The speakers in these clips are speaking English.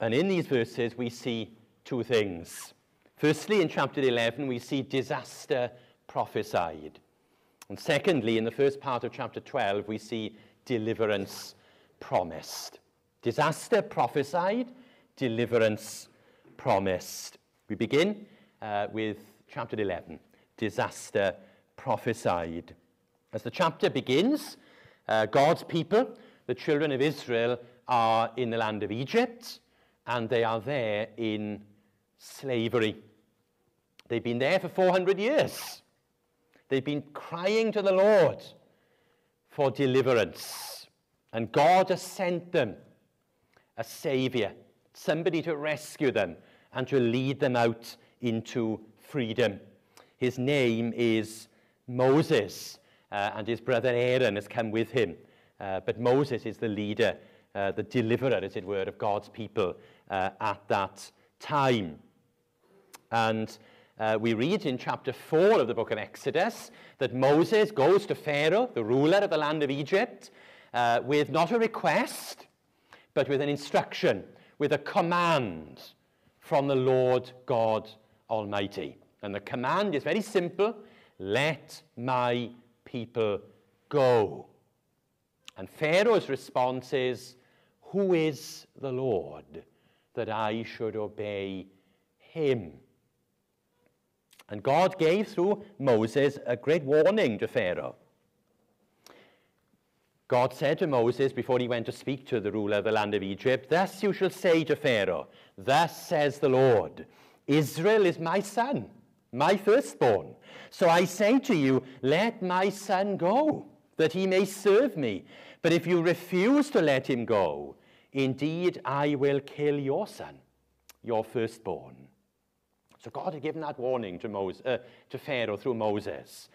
And in these verses, we see two things. Firstly, in chapter 11, we see disaster prophesied. And secondly, in the first part of chapter 12, we see deliverance promised. Disaster prophesied, deliverance promised. We begin uh, with chapter 11, disaster prophesied. As the chapter begins, uh, God's people, the children of Israel, are in the land of Egypt and they are there in slavery. They've been there for 400 years. They've been crying to the Lord for deliverance. And God has sent them a savior, somebody to rescue them and to lead them out into freedom. His name is Moses, uh, and his brother Aaron has come with him. Uh, but Moses is the leader, uh, the deliverer, as it were, of God's people uh, at that time. And uh, we read in chapter 4 of the book of Exodus that Moses goes to Pharaoh, the ruler of the land of Egypt, uh, with not a request, but with an instruction, with a command from the Lord God Almighty. And the command is very simple let my people go. And Pharaoh's response is, Who is the Lord that I should obey him? And God gave through Moses a great warning to Pharaoh. God said to Moses before he went to speak to the ruler of the land of Egypt, Thus you shall say to Pharaoh, Thus says the Lord, Israel is my son, my firstborn. So I say to you, Let my son go, that he may serve me. But if you refuse to let him go, indeed I will kill your son, your firstborn. So God had given that warning to, Moses, uh, to Pharaoh through Moses.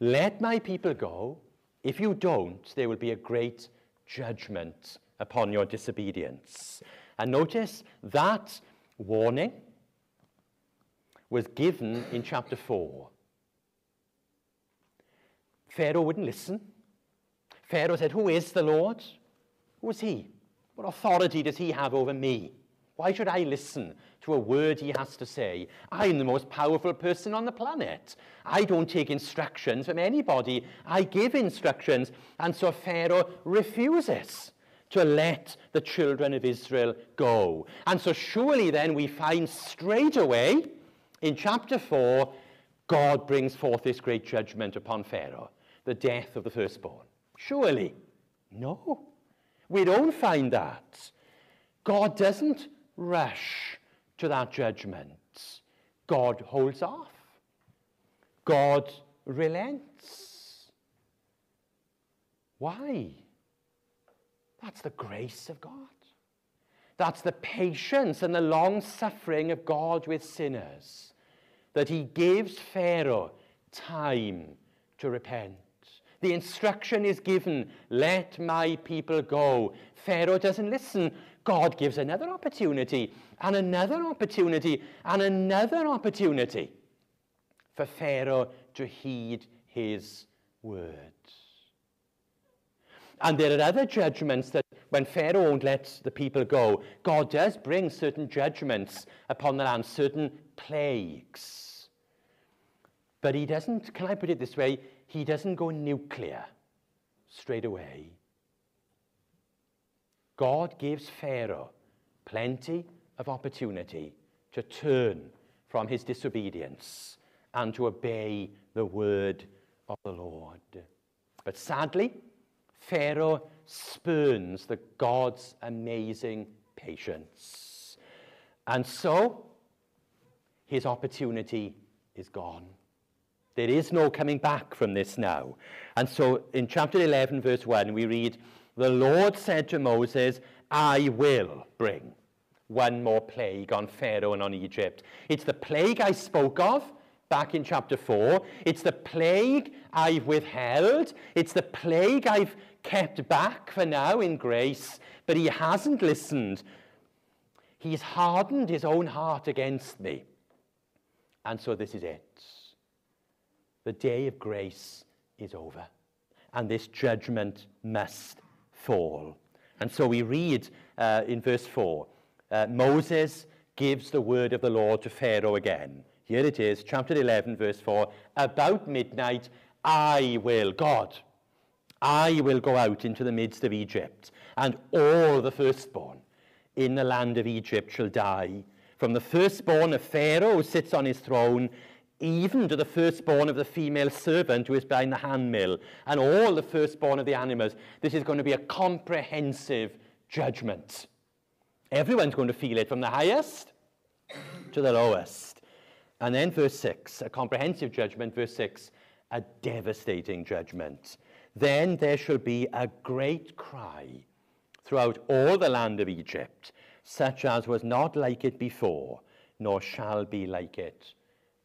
Let my people go. If you don't, there will be a great judgment upon your disobedience. And notice that warning was given in chapter 4. Pharaoh wouldn't listen. Pharaoh said, Who is the Lord? Who is he? What authority does he have over me? Why should I listen to a word he has to say? I'm the most powerful person on the planet. I don't take instructions from anybody. I give instructions. And so Pharaoh refuses to let the children of Israel go. And so surely then we find straight away in chapter 4, God brings forth this great judgment upon Pharaoh, the death of the firstborn. Surely. No. We don't find that. God doesn't rush to that judgment. God holds off. God relents. Why? That's the grace of God. That's the patience and the long suffering of God with sinners. That he gives Pharaoh time to repent. The instruction is given, let my people go. Pharaoh doesn't listen. God gives another opportunity and another opportunity and another opportunity for Pharaoh to heed his words. And there are other judgments that when Pharaoh won't let the people go, God does bring certain judgments upon the land, certain plagues. But he doesn't, can I put it this way? He doesn't go nuclear straight away. God gives Pharaoh plenty of opportunity to turn from his disobedience and to obey the word of the Lord. But sadly, Pharaoh spurns the God's amazing patience. And so his opportunity is gone. There is no coming back from this now. And so in chapter 11, verse 1, we read, the Lord said to Moses, I will bring one more plague on Pharaoh and on Egypt. It's the plague I spoke of back in chapter 4. It's the plague I've withheld. It's the plague I've kept back for now in grace. But he hasn't listened. He's hardened his own heart against me. And so this is it. The day of grace is over. And this judgment must fall. And so we read uh, in verse 4 uh, Moses gives the word of the Lord to Pharaoh again. Here it is, chapter 11, verse 4. About midnight, I will, God, I will go out into the midst of Egypt, and all the firstborn in the land of Egypt shall die. From the firstborn of Pharaoh who sits on his throne, even to the firstborn of the female servant who is behind the handmill, and all the firstborn of the animals. This is going to be a comprehensive judgment. Everyone's going to feel it from the highest to the lowest. And then verse 6, a comprehensive judgment. Verse 6, a devastating judgment. Then there shall be a great cry throughout all the land of Egypt, such as was not like it before, nor shall be like it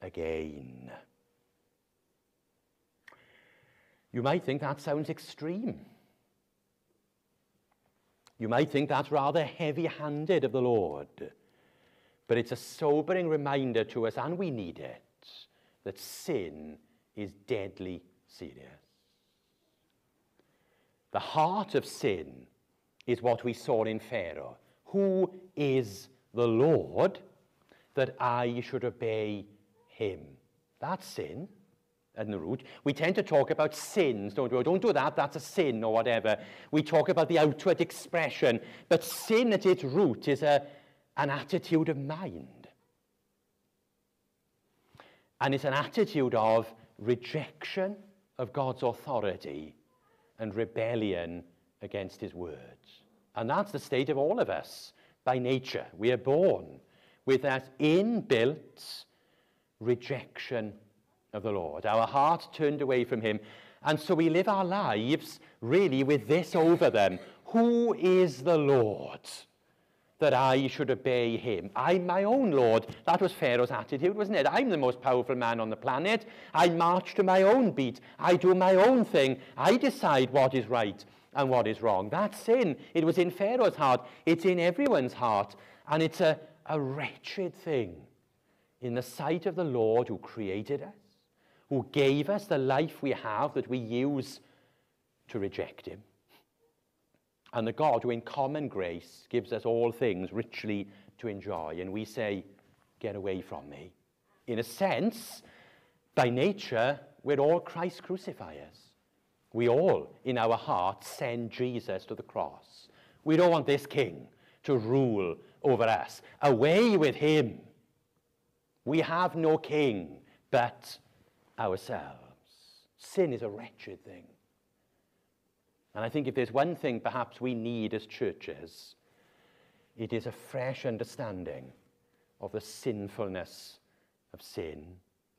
again. You might think that sounds extreme. You might think that's rather heavy handed of the Lord. But it's a sobering reminder to us, and we need it, that sin is deadly serious. The heart of sin is what we saw in Pharaoh. Who is the Lord that I should obey him? That's sin at the root. We tend to talk about sins, don't we? Don't do that, that's a sin or whatever. We talk about the outward expression, but sin at its root is a, an attitude of mind. And it's an attitude of rejection of God's authority and rebellion against his words. And that's the state of all of us by nature. We are born with that inbuilt rejection of the Lord. Our heart turned away from him. And so we live our lives really with this over them. Who is the Lord that I should obey him? I'm my own Lord. That was Pharaoh's attitude, wasn't it? I'm the most powerful man on the planet. I march to my own beat. I do my own thing. I decide what is right and what is wrong. That's sin. It was in Pharaoh's heart. It's in everyone's heart. And it's a, a wretched thing in the sight of the Lord who created us who gave us the life we have that we use to reject him. And the God who in common grace gives us all things richly to enjoy. And we say, get away from me. In a sense, by nature, we're all Christ crucifiers. We all, in our hearts, send Jesus to the cross. We don't want this king to rule over us. Away with him. We have no king but ourselves. Sin is a wretched thing. And I think if there's one thing perhaps we need as churches, it is a fresh understanding of the sinfulness of sin.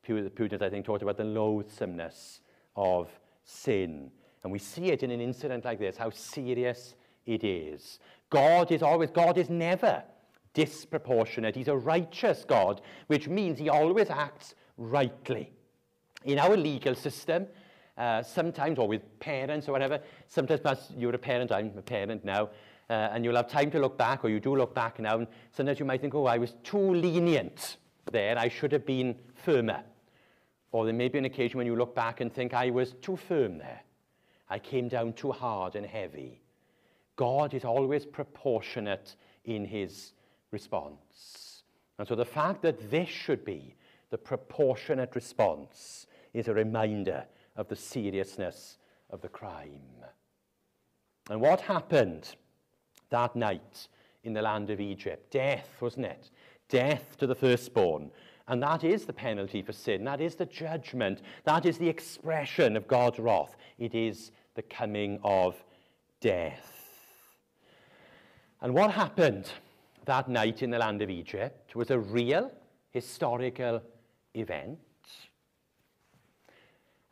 Puritans, I think, talked about the loathsomeness of sin. And we see it in an incident like this, how serious it is. God is always, God is never disproportionate. He's a righteous God, which means he always acts rightly in our legal system, uh, sometimes, or with parents or whatever, sometimes perhaps you're a parent, I'm a parent now, uh, and you'll have time to look back, or you do look back now, and sometimes you might think, oh, I was too lenient there, I should have been firmer. Or there may be an occasion when you look back and think, I was too firm there. I came down too hard and heavy. God is always proportionate in his response. And so the fact that this should be the proportionate response is a reminder of the seriousness of the crime. And what happened that night in the land of Egypt? Death, wasn't it? Death to the firstborn. And that is the penalty for sin. That is the judgment. That is the expression of God's wrath. It is the coming of death. And what happened that night in the land of Egypt was a real historical event.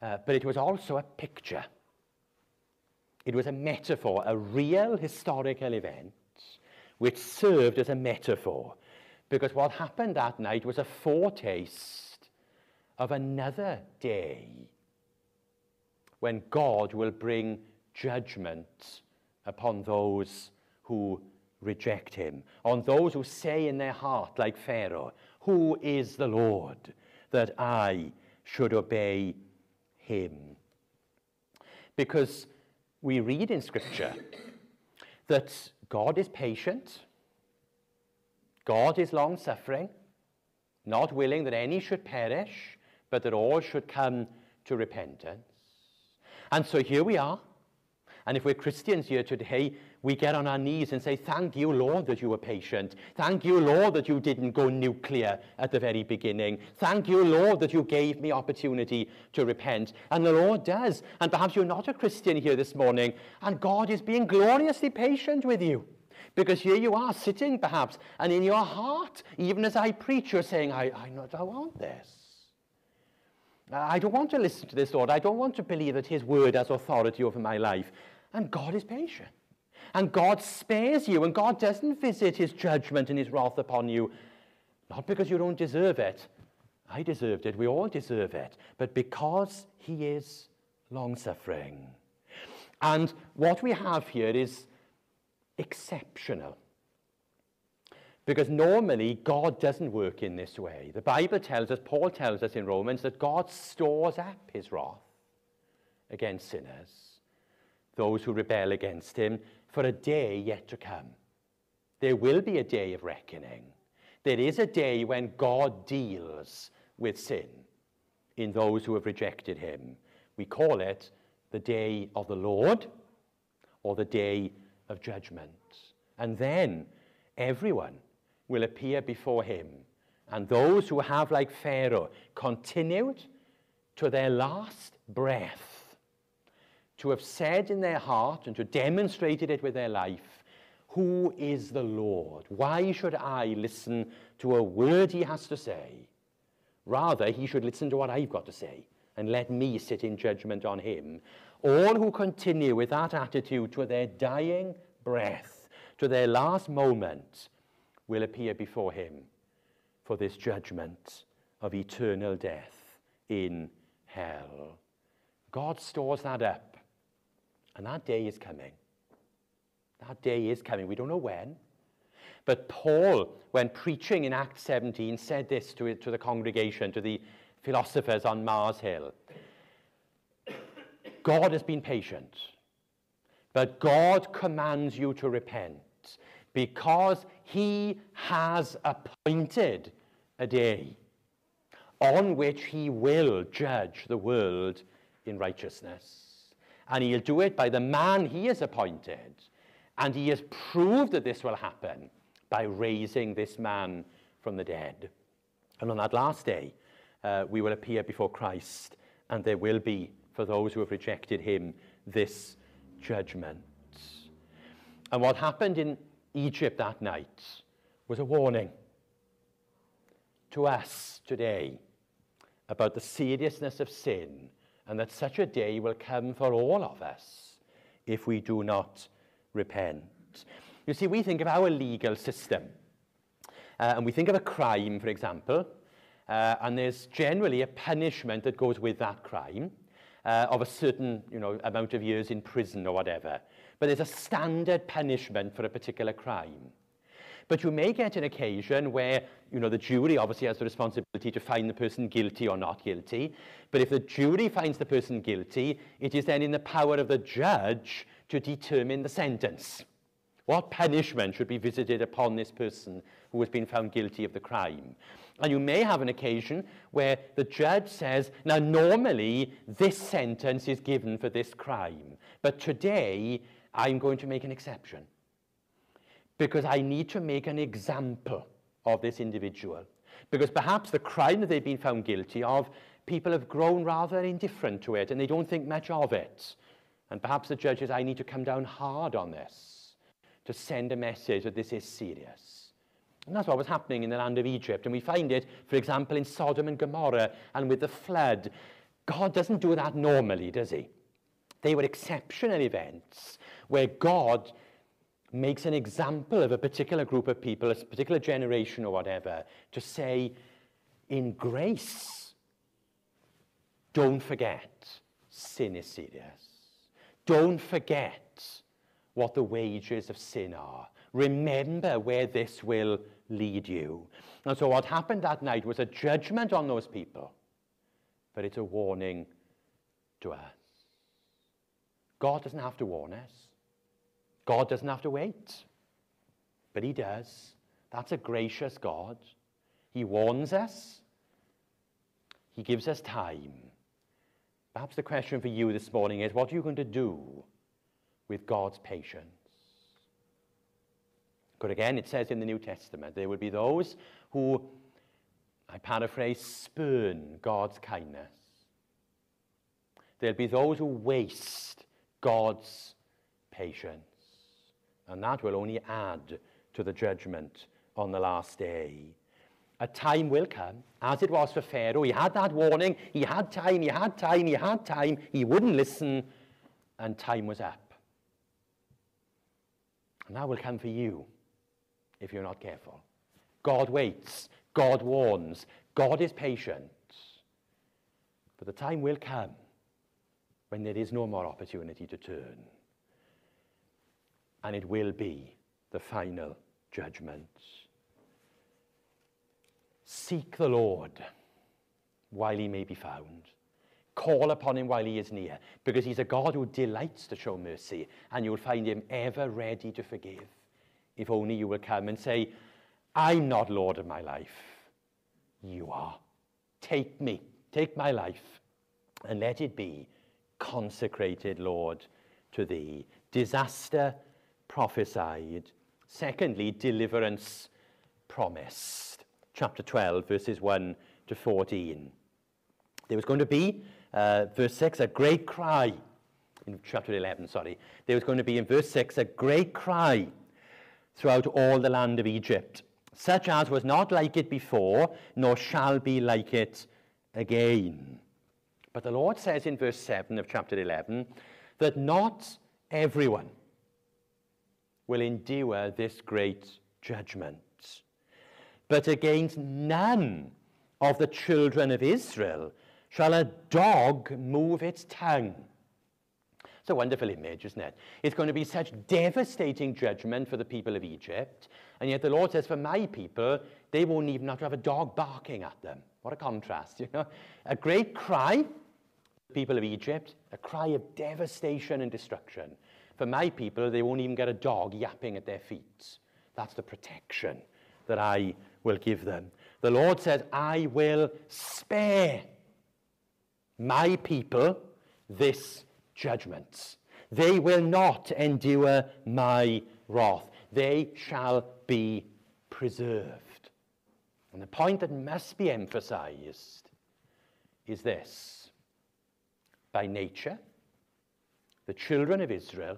Uh, but it was also a picture. It was a metaphor, a real historical event, which served as a metaphor. Because what happened that night was a foretaste of another day when God will bring judgment upon those who reject him, on those who say in their heart, like Pharaoh, Who is the Lord that I should obey him. Because we read in Scripture that God is patient, God is long suffering, not willing that any should perish, but that all should come to repentance. And so here we are. And if we're Christians here today, we get on our knees and say, Thank you, Lord, that you were patient. Thank you, Lord, that you didn't go nuclear at the very beginning. Thank you, Lord, that you gave me opportunity to repent. And the Lord does. And perhaps you're not a Christian here this morning, and God is being gloriously patient with you. Because here you are sitting perhaps, and in your heart, even as I preach, you're saying, I, I don't want this. I don't want to listen to this, Lord. I don't want to believe that His word has authority over my life. And God is patient. And God spares you, and God doesn't visit His judgment and His wrath upon you, not because you don't deserve it. I deserved it. We all deserve it. But because He is long suffering. And what we have here is exceptional. Because normally God doesn't work in this way. The Bible tells us, Paul tells us in Romans, that God stores up his wrath against sinners, those who rebel against him, for a day yet to come. There will be a day of reckoning. There is a day when God deals with sin in those who have rejected him. We call it the day of the Lord or the day of judgment. And then everyone will appear before him. And those who have, like Pharaoh, continued to their last breath, to have said in their heart and to demonstrated it with their life, Who is the Lord? Why should I listen to a word he has to say? Rather, he should listen to what I've got to say and let me sit in judgment on him. All who continue with that attitude to their dying breath, to their last moment, will appear before him for this judgment of eternal death in hell. God stores that up, and that day is coming. That day is coming. We don't know when. But Paul, when preaching in Acts 17, said this to, to the congregation, to the philosophers on Mars Hill God has been patient, but God commands you to repent because he has appointed a day on which he will judge the world in righteousness. And he'll do it by the man he has appointed. And he has proved that this will happen by raising this man from the dead. And on that last day, uh, we will appear before Christ, and there will be, for those who have rejected him, this judgment. And what happened in Egypt that night was a warning to us today about the seriousness of sin and that such a day will come for all of us if we do not repent. You see, we think of our legal system, uh, and we think of a crime, for example, uh, and there's generally a punishment that goes with that crime uh, of a certain you know, amount of years in prison or whatever. But there's a standard punishment for a particular crime. But you may get an occasion where, you know, the jury obviously has the responsibility to find the person guilty or not guilty. But if the jury finds the person guilty, it is then in the power of the judge to determine the sentence. What punishment should be visited upon this person who has been found guilty of the crime? And you may have an occasion where the judge says, now normally this sentence is given for this crime, but today I'm going to make an exception because I need to make an example of this individual. Because perhaps the crime that they've been found guilty of, people have grown rather indifferent to it and they don't think much of it. And perhaps the judge says, I need to come down hard on this to send a message that this is serious. And that's what was happening in the land of Egypt. And we find it, for example, in Sodom and Gomorrah and with the flood. God doesn't do that normally, does he? They were exceptional events where God makes an example of a particular group of people, a particular generation or whatever, to say, in grace, don't forget sin is serious. Don't forget what the wages of sin are. Remember where this will lead you. And so what happened that night was a judgment on those people, but it's a warning to us. God doesn't have to warn us. God doesn't have to wait. But he does. That's a gracious God. He warns us, He gives us time. Perhaps the question for you this morning is what are you going to do with God's patience? But again, it says in the New Testament, there will be those who, I paraphrase, spurn God's kindness. There'll be those who waste God's patience. And that will only add to the judgment on the last day. A time will come, as it was for Pharaoh. He had that warning, he had time, he had time, he had time. He wouldn't listen, and time was up. And that will come for you if you're not careful. God waits, God warns, God is patient. But the time will come when there is no more opportunity to turn. And it will be the final judgment. Seek the Lord while he may be found. Call upon him while he is near, because he's a God who delights to show mercy, and you'll find him ever ready to forgive. If only you will come and say, I'm not Lord of my life. You are. Take me, take my life, and let it be consecrated, Lord, to thee. Disaster prophesied. Secondly, deliverance promised. Chapter 12, verses 1 to 14. There was going to be, uh, verse 6, a great cry. In chapter 11, sorry. There was going to be in verse 6 a great cry throughout all the land of Egypt, such as was not like it before, nor shall be like it again. But the Lord says in verse 7 of chapter 11 that not everyone will endure this great judgment, but against none of the children of Israel shall a dog move its tongue. It's a wonderful image, isn't it? It's going to be such devastating judgment for the people of Egypt. And yet the Lord says, for my people, they won't even have to have a dog barking at them. What a contrast, you know? A great cry, the people of Egypt, a cry of devastation and destruction. For my people, they won't even get a dog yapping at their feet. That's the protection that I will give them. The Lord says, I will spare my people this judgment. They will not endure my wrath. They shall be preserved. And the point that must be emphasized is this. By nature, the children of Israel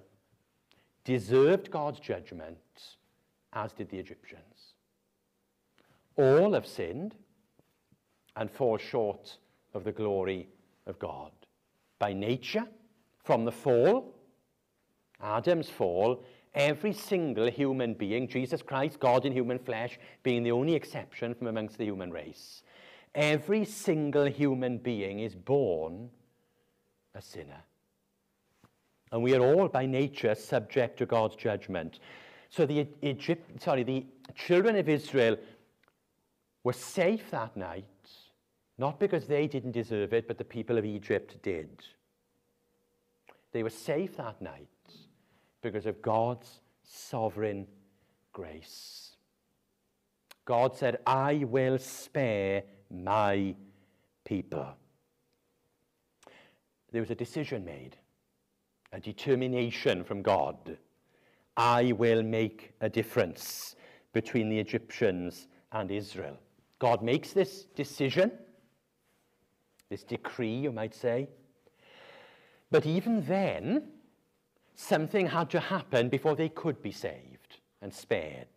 deserved God's judgment, as did the Egyptians. All have sinned and fall short of the glory of God. By nature, from the fall, Adam's fall, every single human being, Jesus Christ, God in human flesh, being the only exception from amongst the human race, every single human being is born a sinner. And we are all by nature subject to God's judgment. So the Egypt, sorry, the children of Israel were safe that night, not because they didn't deserve it, but the people of Egypt did. They were safe that night because of God's sovereign grace. God said, I will spare my people. There was a decision made, a determination from God. I will make a difference between the Egyptians and Israel. God makes this decision, this decree, you might say. But even then, something had to happen before they could be saved and spared.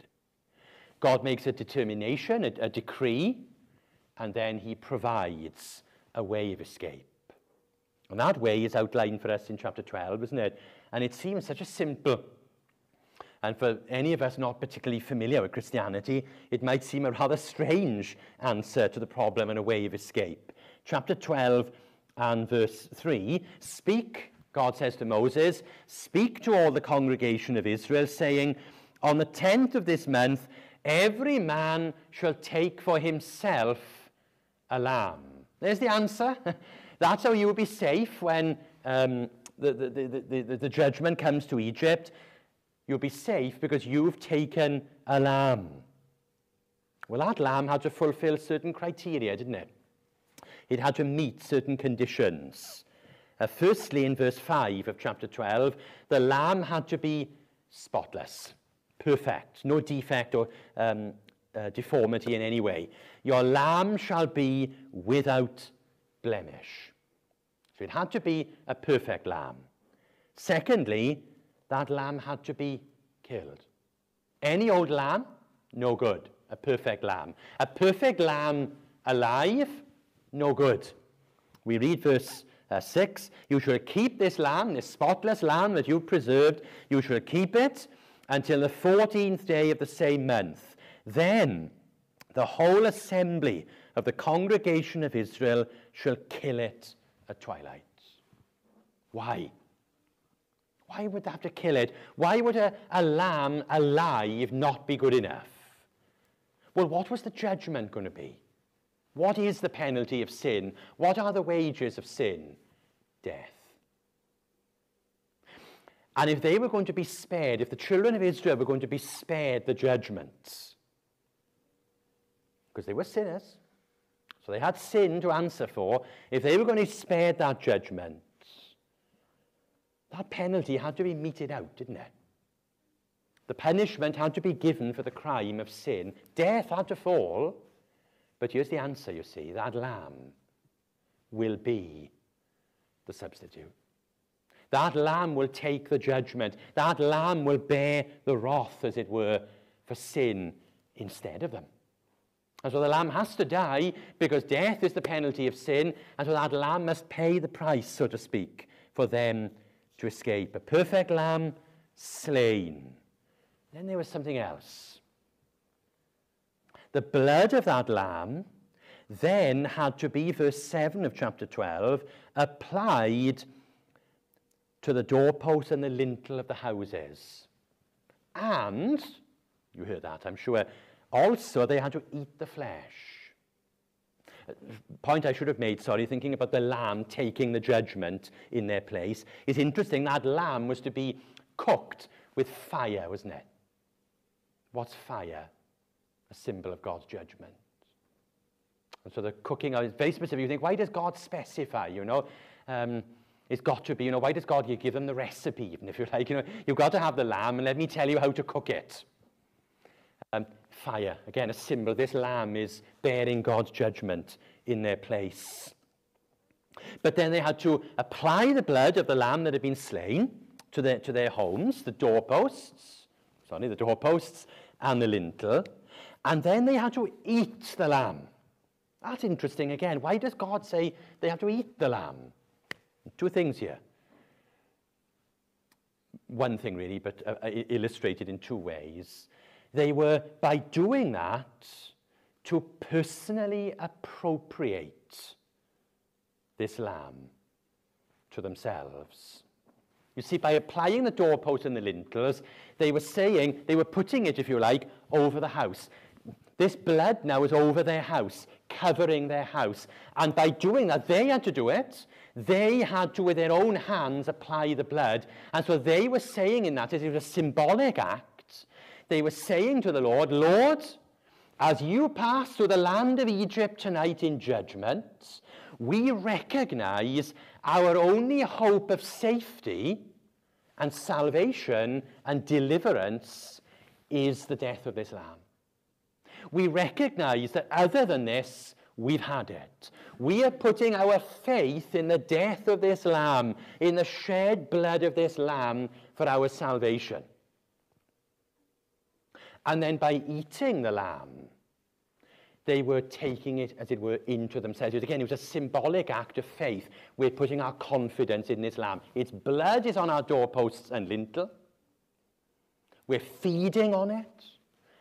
God makes a determination, a, a decree, and then he provides a way of escape. And that way is outlined for us in chapter 12, isn't it? And it seems such a simple, and for any of us not particularly familiar with Christianity, it might seem a rather strange answer to the problem and a way of escape. Chapter 12 and verse 3 Speak, God says to Moses, speak to all the congregation of Israel, saying, On the tenth of this month, every man shall take for himself a lamb. There's the answer. That's how you will be safe when um, the, the, the, the, the judgment comes to Egypt. You'll be safe because you've taken a lamb. Well, that lamb had to fulfill certain criteria, didn't it? It had to meet certain conditions. Uh, firstly, in verse 5 of chapter 12, the lamb had to be spotless, perfect, no defect or um, uh, deformity in any way. Your lamb shall be without blemish. So it had to be a perfect lamb. Secondly, that lamb had to be killed. Any old lamb, no good. A perfect lamb. A perfect lamb alive, no good. We read verse uh, 6 You shall keep this lamb, this spotless lamb that you've preserved, you shall keep it until the 14th day of the same month. Then the whole assembly of the congregation of Israel shall kill it at twilight. Why? Why would they have to kill it? Why would a, a lamb alive not be good enough? Well, what was the judgment going to be? What is the penalty of sin? What are the wages of sin? Death. And if they were going to be spared, if the children of Israel were going to be spared the judgments, because they were sinners, so they had sin to answer for, if they were going to be spared that judgment, that penalty had to be meted out, didn't it? The punishment had to be given for the crime of sin. Death had to fall. But here's the answer, you see that lamb will be the substitute. That lamb will take the judgment. That lamb will bear the wrath, as it were, for sin instead of them. And so the lamb has to die because death is the penalty of sin, and so that lamb must pay the price, so to speak, for them to escape. A perfect lamb slain. Then there was something else. The blood of that lamb then had to be, verse 7 of chapter 12, applied to the doorpost and the lintel of the houses. And, you heard that, I'm sure, also they had to eat the flesh point I should have made, sorry, thinking about the lamb taking the judgment in their place. It's interesting that lamb was to be cooked with fire, wasn't it? What's fire? A symbol of God's judgment. And so the cooking is very specific. You think, why does God specify, you know? Um, it's got to be, you know, why does God give them the recipe, even if you're like, you know, you've got to have the lamb and let me tell you how to cook it. Um, fire. Again, a symbol. This lamb is bearing God's judgment in their place. But then they had to apply the blood of the lamb that had been slain to their, to their homes, the doorposts, sorry, the doorposts and the lintel. And then they had to eat the lamb. That's interesting again. Why does God say they have to eat the lamb? Two things here. One thing, really, but uh, illustrated in two ways. They were, by doing that, to personally appropriate this lamb to themselves. You see, by applying the doorpost and the lintels, they were saying, they were putting it, if you like, over the house. This blood now is over their house, covering their house. And by doing that, they had to do it. They had to, with their own hands, apply the blood. And so they were saying in that, it was a symbolic act they were saying to the Lord, Lord, as you pass through the land of Egypt tonight in judgment, we recognize our only hope of safety and salvation and deliverance is the death of this lamb. We recognize that other than this, we've had it. We are putting our faith in the death of this lamb, in the shed blood of this lamb for our salvation. And then by eating the lamb, they were taking it, as it were, into themselves. Again, it was a symbolic act of faith. We're putting our confidence in this lamb. Its blood is on our doorposts and lintel. We're feeding on it.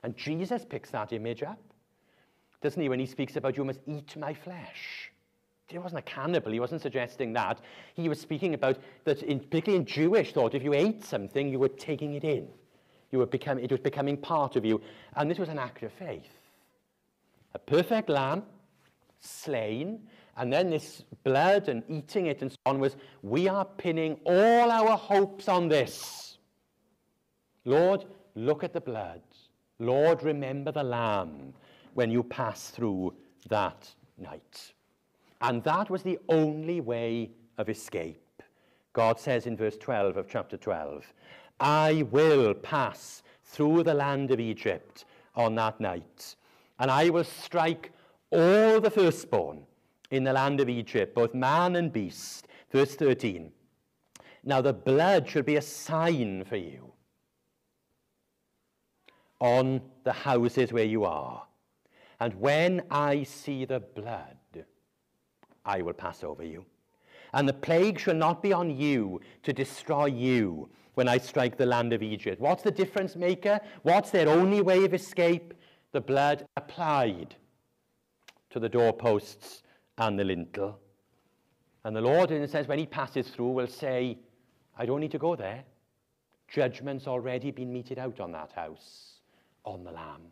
And Jesus picks that image up, doesn't he, when he speaks about, you must eat my flesh. He wasn't a cannibal. He wasn't suggesting that. He was speaking about that, in, particularly in Jewish thought, if you ate something, you were taking it in. You were it was becoming part of you. And this was an act of faith. A perfect lamb, slain, and then this blood and eating it and so on was, we are pinning all our hopes on this. Lord, look at the blood. Lord, remember the lamb. when you pass through that night. And that was the only way of escape. God says in verse 12 of chapter 12, I will pass through the land of Egypt on that night, and I will strike all the firstborn in the land of Egypt, both man and beast. Verse 13. Now the blood should be a sign for you on the houses where you are. And when I see the blood, I will pass over you. And the plague shall not be on you to destroy you when I strike the land of Egypt. What's the difference maker? What's their only way of escape? The blood applied to the doorposts and the lintel. And the Lord, in a sense, when he passes through, will say, I don't need to go there. Judgment's already been meted out on that house, on the Lamb.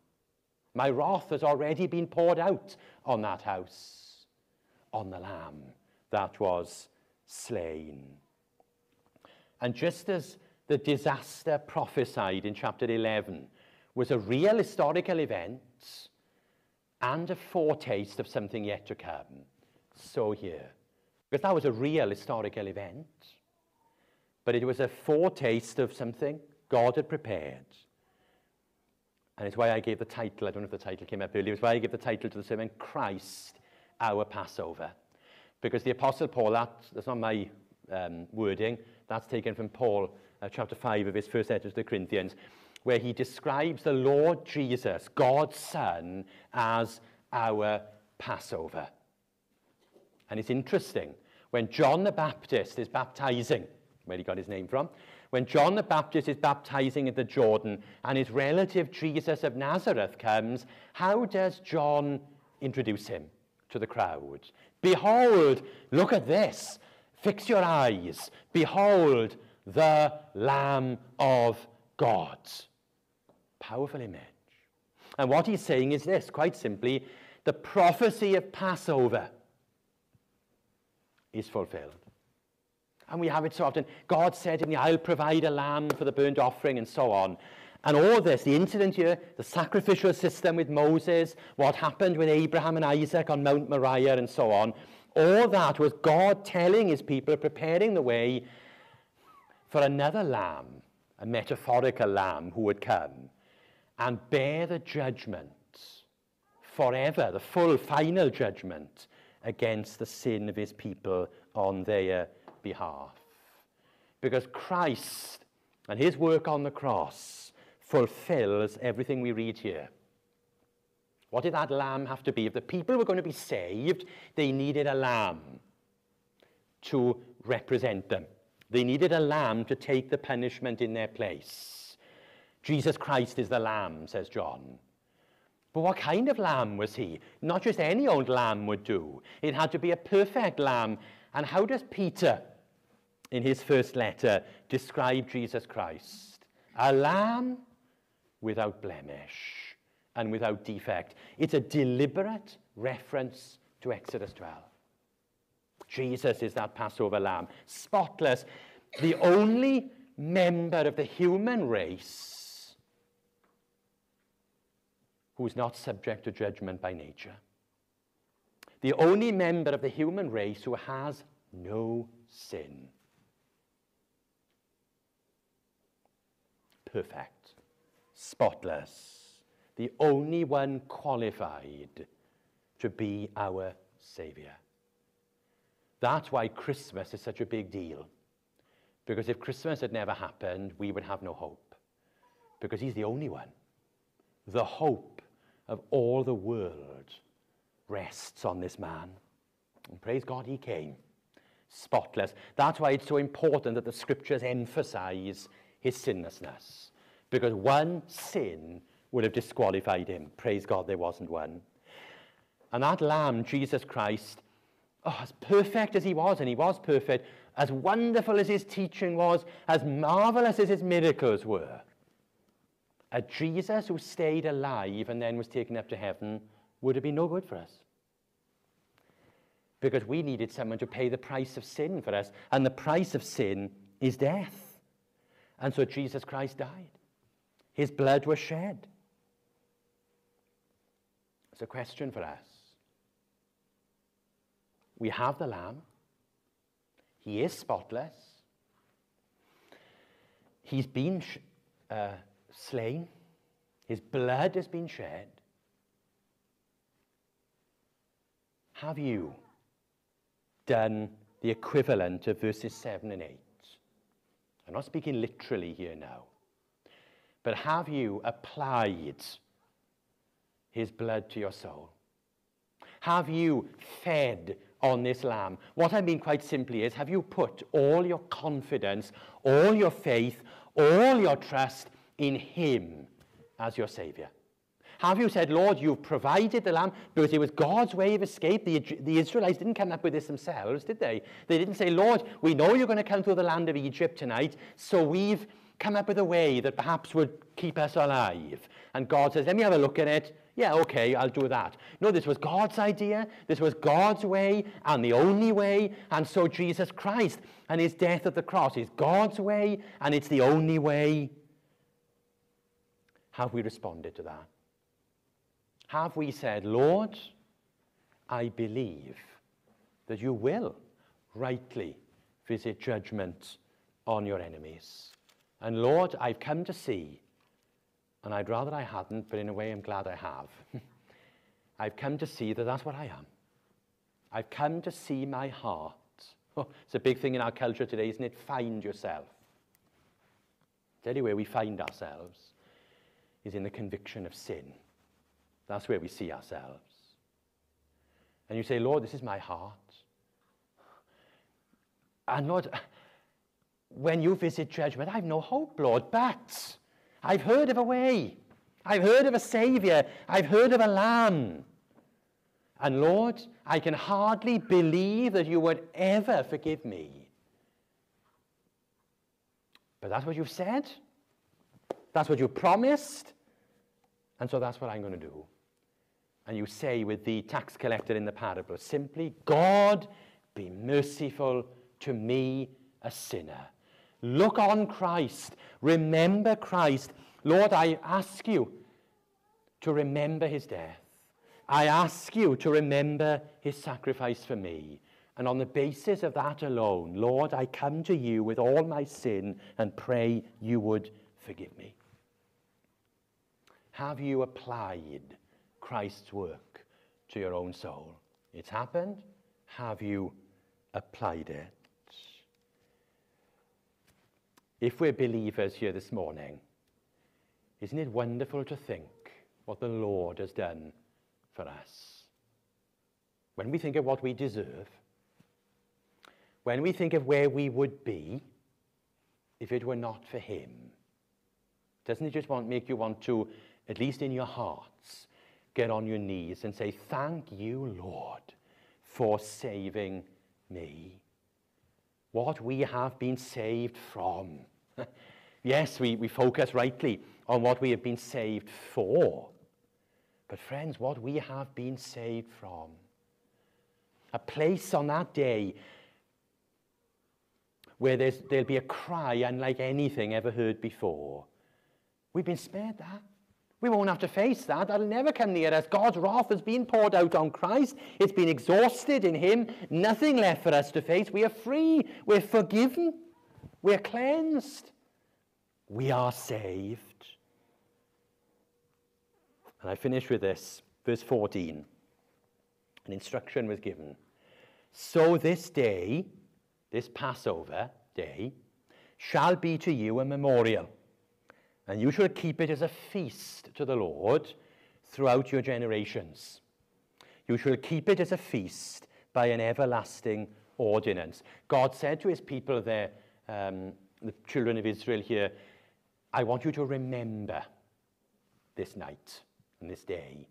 My wrath has already been poured out on that house, on the Lamb that was slain. And just as the disaster prophesied in chapter 11 was a real historical event and a foretaste of something yet to come, so here. Because that was a real historical event, but it was a foretaste of something God had prepared. And it's why I gave the title, I don't know if the title came up earlier, it's why I gave the title to the sermon, Christ, our Passover. Because the Apostle Paul, that, that's not my um, wording, that's taken from Paul, uh, chapter 5 of his first letter to the Corinthians, where he describes the Lord Jesus, God's Son, as our Passover. And it's interesting, when John the Baptist is baptizing, where he got his name from, when John the Baptist is baptizing in the Jordan and his relative Jesus of Nazareth comes, how does John introduce him to the crowd? Behold, look at this. Fix your eyes. Behold, the Lamb of God. Powerful image. And what he's saying is this quite simply the prophecy of Passover is fulfilled. And we have it so often. God said to me, I'll provide a lamb for the burnt offering, and so on. And all this, the incident here, the sacrificial system with Moses, what happened with Abraham and Isaac on Mount Moriah, and so on, all that was God telling his people, preparing the way for another lamb, a metaphorical lamb who would come and bear the judgment forever, the full final judgment against the sin of his people on their behalf. Because Christ and his work on the cross fulfills everything we read here. What did that lamb have to be? If the people were going to be saved, they needed a lamb to represent them. They needed a lamb to take the punishment in their place. Jesus Christ is the lamb, says John. But what kind of lamb was he? Not just any old lamb would do. It had to be a perfect lamb. And how does Peter, in his first letter, describe Jesus Christ? A lamb without blemish and without defect. It's a deliberate reference to Exodus 12. Jesus is that Passover lamb, spotless, the only member of the human race who's not subject to judgment by nature. The only member of the human race who has no sin. Perfect spotless, the only one qualified to be our Savior. That's why Christmas is such a big deal. Because if Christmas had never happened, we would have no hope. Because He's the only one. The hope of all the world rests on this man. And praise God, He came spotless. That's why it's so important that the scriptures emphasize His sinlessness because one sin would have disqualified him. Praise God, there wasn't one. And that lamb, Jesus Christ, oh, as perfect as he was, and he was perfect, as wonderful as his teaching was, as marvelous as his miracles were, a Jesus who stayed alive and then was taken up to heaven would have been no good for us. Because we needed someone to pay the price of sin for us, and the price of sin is death. And so Jesus Christ died. His blood was shed. It's a question for us. We have the Lamb. He is spotless. He's been uh, slain. His blood has been shed. Have you done the equivalent of verses 7 and 8? I'm not speaking literally here now. But have you applied his blood to your soul? Have you fed on this lamb? What I mean quite simply is have you put all your confidence, all your faith, all your trust in him as your Savior? Have you said, Lord, you've provided the lamb because it was God's way of escape? The, the Israelites didn't come up with this themselves, did they? They didn't say, Lord, we know you're going to come through the land of Egypt tonight, so we've come up with a way that perhaps would keep us alive. And God says, let me have a look at it. Yeah, okay, I'll do that. No, this was God's idea. This was God's way and the only way. And so Jesus Christ and his death at the cross is God's way and it's the only way. Have we responded to that? Have we said, Lord, I believe that you will rightly visit judgment on your enemies? And Lord, I've come to see, and I'd rather I hadn't, but in a way I'm glad I have. I've come to see that that's what I am. I've come to see my heart. Oh, it's a big thing in our culture today, isn't it? Find yourself. Tell you where we find ourselves is in the conviction of sin. That's where we see ourselves. And you say, Lord, this is my heart. And Lord, when you visit judgment, I've no hope, Lord, but I've heard of a way. I've heard of a Savior. I've heard of a Lamb. And Lord, I can hardly believe that you would ever forgive me. But that's what you've said. That's what you promised. And so that's what I'm going to do. And you say with the tax collector in the parable, simply, God, be merciful to me, a sinner. Look on Christ. Remember Christ. Lord, I ask you to remember his death. I ask you to remember his sacrifice for me. And on the basis of that alone, Lord, I come to you with all my sin and pray you would forgive me. Have you applied Christ's work to your own soul? It's happened. Have you applied it? If we're believers here this morning, isn't it wonderful to think what the Lord has done for us? When we think of what we deserve, when we think of where we would be if it were not for Him, doesn't it just want, make you want to, at least in your hearts, get on your knees and say, Thank you, Lord, for saving me? What we have been saved from. yes, we, we focus rightly on what we have been saved for. But, friends, what we have been saved from. A place on that day where there'll be a cry unlike anything ever heard before. We've been spared that. We won't have to face that. That'll never come near us. God's wrath has been poured out on Christ. It's been exhausted in Him. Nothing left for us to face. We are free. We're forgiven. We're cleansed. We are saved. And I finish with this, verse 14. An instruction was given. So this day, this Passover day, shall be to you a memorial and you shall keep it as a feast to the Lord throughout your generations. You shall keep it as a feast by an everlasting ordinance. God said to his people there, um, the children of Israel here, I want you to remember this night and this day.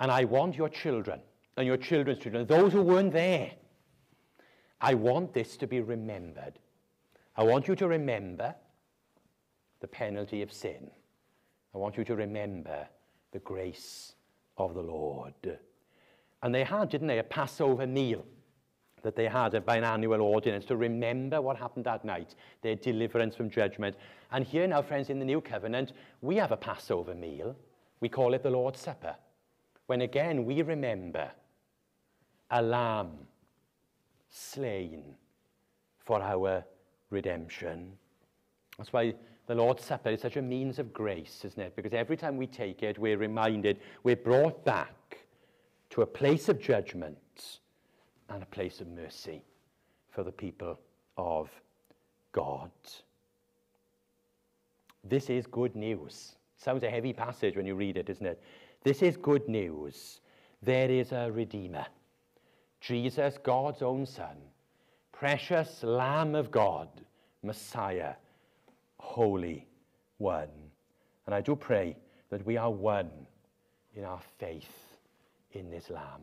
And I want your children and your children's children, those who weren't there, I want this to be remembered. I want you to remember the penalty of sin. I want you to remember the grace of the Lord. And they had, didn't they, a Passover meal that they had by an annual ordinance to remember what happened that night, their deliverance from judgment. And here now, friends, in the New Covenant, we have a Passover meal. We call it the Lord's Supper. when again we remember a lamb slain for our redemption. That's why the Lord's Supper is such a means of grace, isn't it? Because every time we take it, we're reminded, we're brought back to a place of judgment and a place of mercy for the people of God. This is good news. Sounds a heavy passage when you read it, isn't it? This is good news. There is a Redeemer, Jesus, God's own Son, precious Lamb of God, Messiah, Holy One. And I do pray that we are one in our faith in this Lamb.